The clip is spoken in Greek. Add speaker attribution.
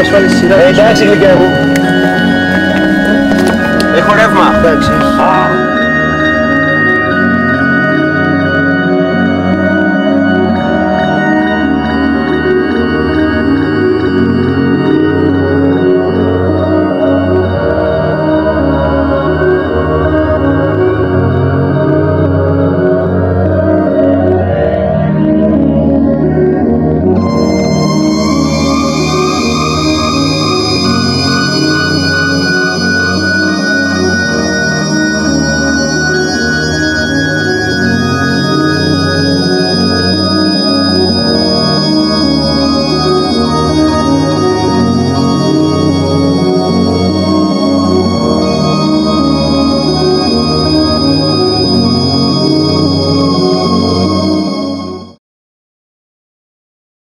Speaker 1: ασφάλιση σειρά. Ε, εντάξει, γλυκιά μου.
Speaker 2: Έχω ρεύμα.
Speaker 1: Εντάξει.